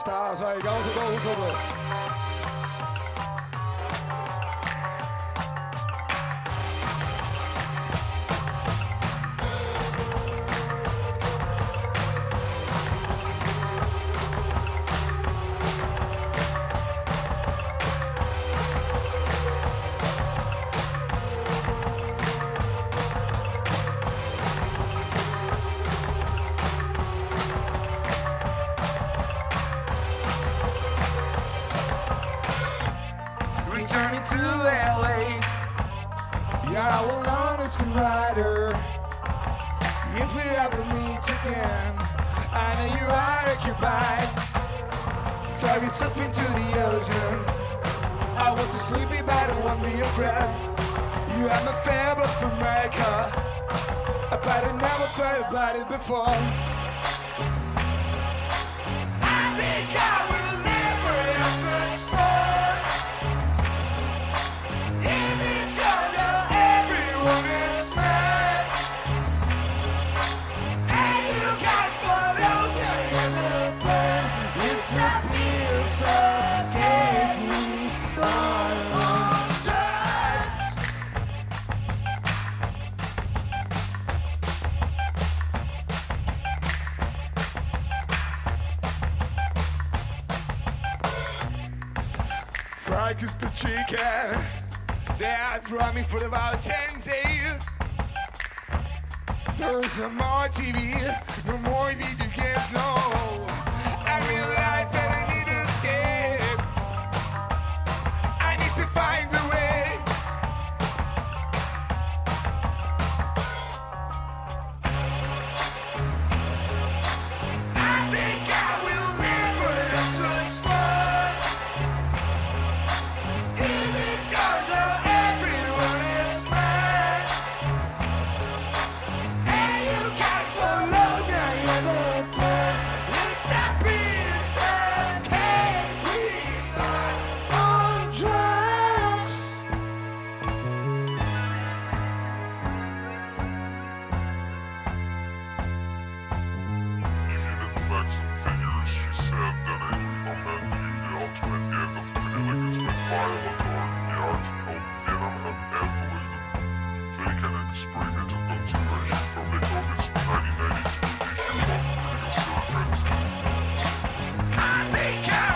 Stara Zajga, op ons. To LA. I will honest rider. If we ever meet again, I know you are occupied. So Throw yourself into the ocean. I was a sleepy, but I won't be afraid. You are my favorite from America. I never thought about it before. Fried is the chicken. They had run me for about 10 days. There's no more TV, no more video games, no. The article venom and alcoholism. Taken and sprayed into consideration from the August 1992 issue of. I think I.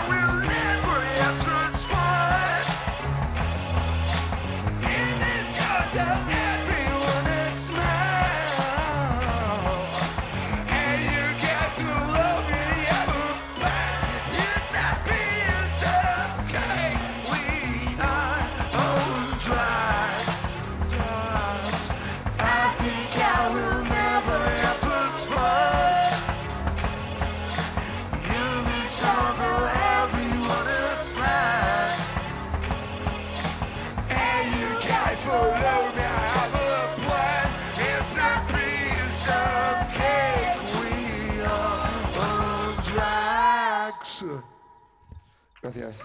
In this Gracias.